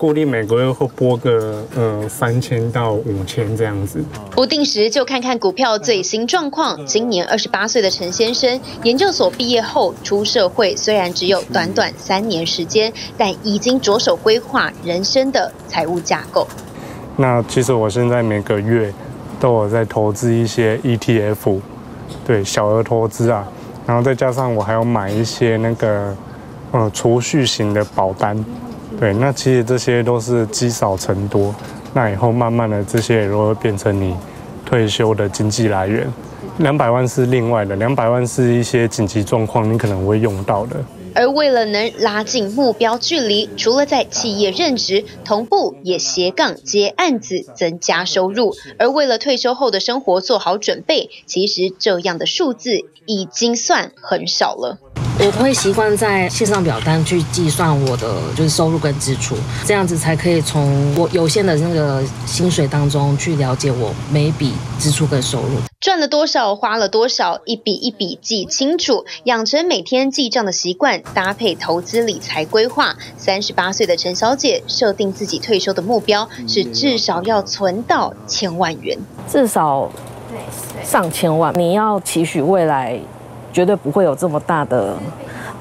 固定每个月会拨个呃三千到五千这样子。不定时就看看股票最新状况。今年二十八岁的陈先生，研究所毕业后出社会，虽然只有短短三年时间，但已经着手规划人生的财务架构。那其实我现在每个月都有在投资一些 ETF，对小额投资啊，然后再加上我还要买一些那个呃储蓄型的保单，对，那其实这些都是积少成多，那以后慢慢的这些也都会变成你退休的经济来源。两百万是另外的，两百万是一些紧急状况你可能会用到的。而为了能拉近目标距离，除了在企业任职，同步也斜杠接案子增加收入。而为了退休后的生活做好准备，其实这样的数字已经算很少了。我会习惯在线上表单去计算我的就是收入跟支出，这样子才可以从我有限的那个薪水当中去了解我每笔支出跟收入。赚了多少，花了多少，一笔一笔记清楚，养成每天记账的习惯，搭配投资理财规划。三十八岁的陈小姐设定自己退休的目标是至少要存到千万元，至少上千万。你要期许未来绝对不会有这么大的、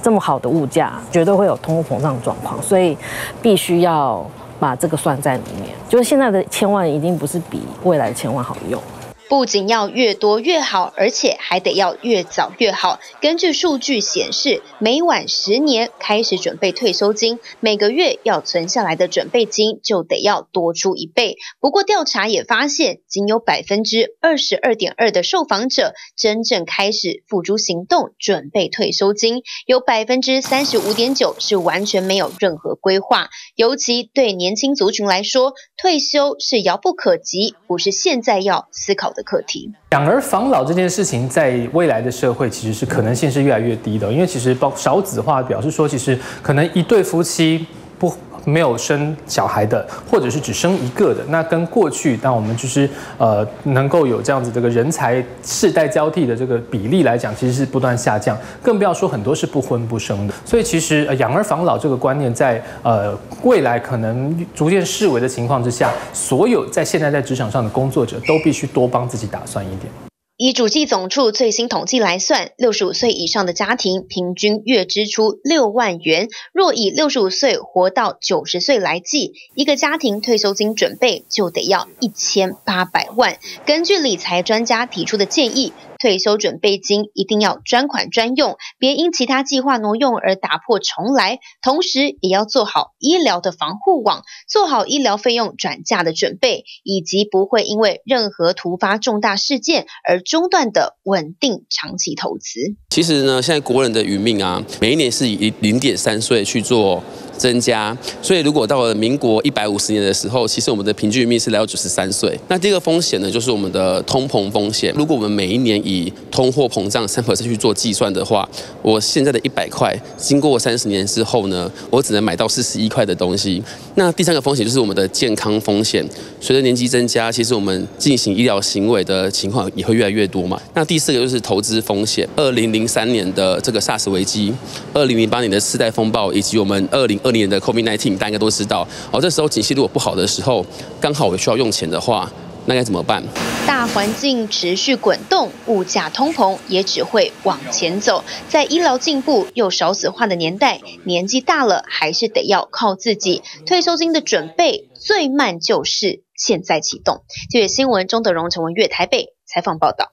这么好的物价，绝对会有通货膨胀状况，所以必须要把这个算在里面。就是现在的千万一定不是比未来的千万好用。不仅要越多越好，而且还得要越早越好。根据数据显示，每晚十年开始准备退休金，每个月要存下来的准备金就得要多出一倍。不过调查也发现，仅有百分之二十二点二的受访者真正开始付诸行动准备退休金，有百分之三十五点九是完全没有任何规划。尤其对年轻族群来说，退休是遥不可及，不是现在要思考的。课题，养儿防老这件事情，在未来的社会其实是可能性是越来越低的，因为其实包少子化表示说，其实可能一对夫妻不。没有生小孩的，或者是只生一个的，那跟过去当我们就是呃能够有这样子这个人才世代交替的这个比例来讲，其实是不断下降，更不要说很多是不婚不生的。所以其实养儿防老这个观念，在呃未来可能逐渐式微的情况之下，所有在现在在职场上的工作者都必须多帮自己打算一点。以主计总处最新统计来算，六十五岁以上的家庭平均月支出六万元。若以六十五岁活到九十岁来计，一个家庭退休金准备就得要一千八百万。根据理财专家提出的建议。退休准备金一定要专款专用，别因其他计划挪用而打破重来。同时，也要做好医疗的防护网，做好医疗费用转嫁的准备，以及不会因为任何突发重大事件而中断的稳定长期投资。其实呢，现在国人的余命啊，每一年是以零点三岁去做。增加，所以如果到了民国一百五十年的时候，其实我们的平均余命是来到九十三岁。那第二个风险呢，就是我们的通膨风险。如果我们每一年以通货膨胀三百分去做计算的话，我现在的一百块，经过三十年之后呢，我只能买到四十一块的东西。那第三个风险就是我们的健康风险。随着年纪增加，其实我们进行医疗行为的情况也会越来越多嘛。那第四个就是投资风险。二零零三年的这个 SARS 危机，二零零八年的次贷风暴，以及我们二零二零年的 COVID-19，大家应该都知道。哦，这时候景气如果不好的时候，刚好我需要用钱的话，那该怎么办？大环境持续滚动，物价通膨也只会往前走。在医疗进步又少子化的年代，年纪大了还是得要靠自己。退休金的准备最慢就是现在启动。这月新闻，钟德荣、陈文月台北采访报道。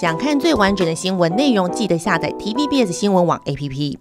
想看最完整的新闻内容，记得下载 TVBS 新闻网 APP。